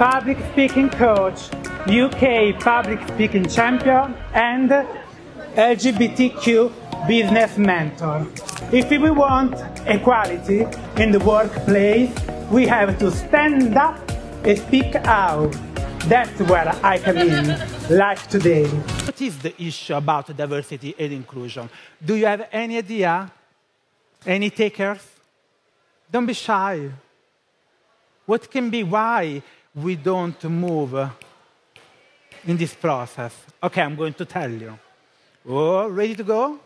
Public speaking coach, UK public speaking champion, and LGBTQ business mentor. If we want equality in the workplace, we have to stand up and speak out. That's where I come in, like today. What is the issue about diversity and inclusion? Do you have any idea? Any takers? Don't be shy. What can be why we don't move in this process? Okay, I'm going to tell you. Oh, ready to go?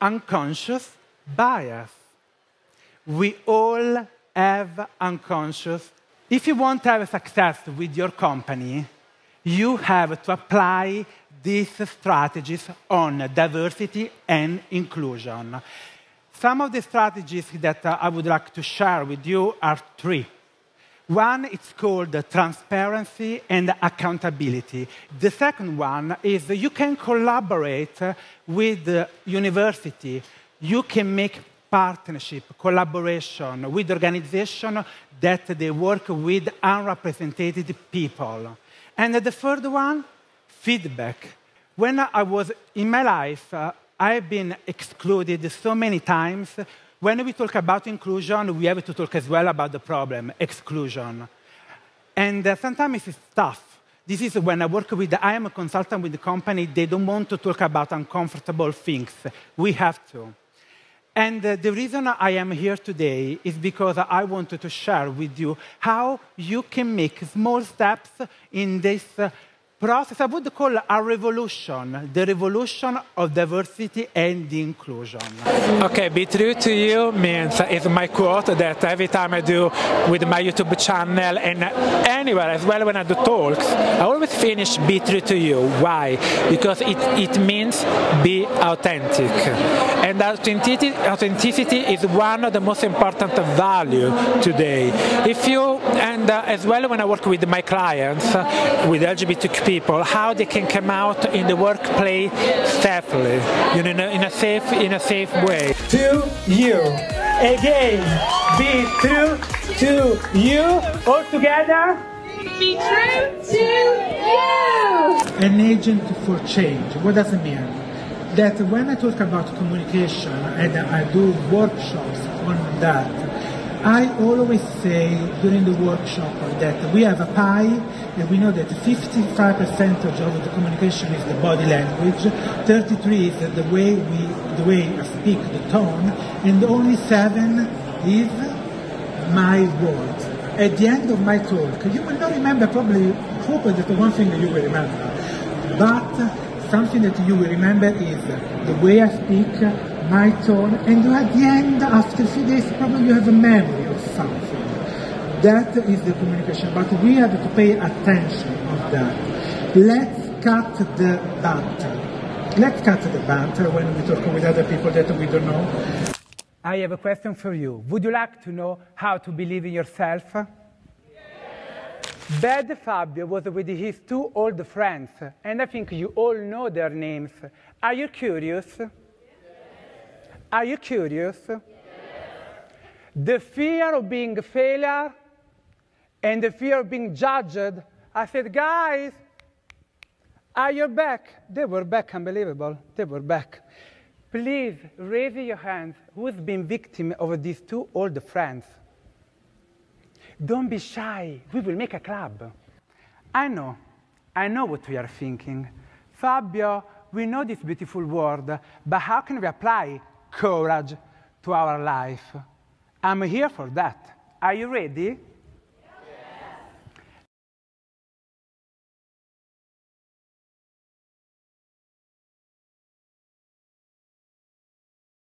Unconscious bias. We all have unconscious. If you want to have success with your company, you have to apply these strategies on diversity and inclusion. Some of the strategies that I would like to share with you are three. One is called transparency and accountability. The second one is you can collaborate with the university. You can make partnership, collaboration with organizations that they work with unrepresented people. And the third one, feedback. When I was in my life, uh, I've been excluded so many times when we talk about inclusion, we have to talk as well about the problem, exclusion. And uh, sometimes it's tough. This is when I work with, I am a consultant with the company, they don't want to talk about uncomfortable things. We have to. And uh, the reason I am here today is because I wanted to share with you how you can make small steps in this uh, process I would call a revolution, the revolution of diversity and inclusion. Okay, be true to you means is my quote that every time I do with my YouTube channel and anywhere as well when I do talks, I always finish be true to you. Why? Because it, it means be authentic. And authenticity, authenticity is one of the most important value today. If you, and uh, as well when I work with my clients, uh, with LGBTQ people, how they can come out in the workplace safely, you know, in a, in a safe, in a safe way. To you. Again, be true to you. All together. Be true to you. An agent for change. What does it mean? That when I talk about communication and I do workshops on that, I always say during the workshop that we have a pie and we know that 55% of the communication is the body language, 33 is the way we, the way I speak, the tone, and only seven is my words. At the end of my talk, you will not remember probably, hope that the one thing that you will remember, but something that you will remember is the way I speak, my tone, and at the end, after a few days, probably you have a memory of something. That is the communication, but we have to pay attention of that. Let's cut the banter. Let's cut the banter when we talk with other people that we don't know. I have a question for you. Would you like to know how to believe in yourself? Bad Fabio was with his two old friends, and I think you all know their names. Are you curious? Are you curious? The fear of being a failure and the fear of being judged. I said, guys, are you back? They were back, unbelievable. They were back. Please raise your hands. Who's been victim of these two old friends? Don't be shy. We will make a club. I know. I know what we are thinking. Fabio, we know this beautiful word, but how can we apply courage to our life? I'm here for that. Are you ready?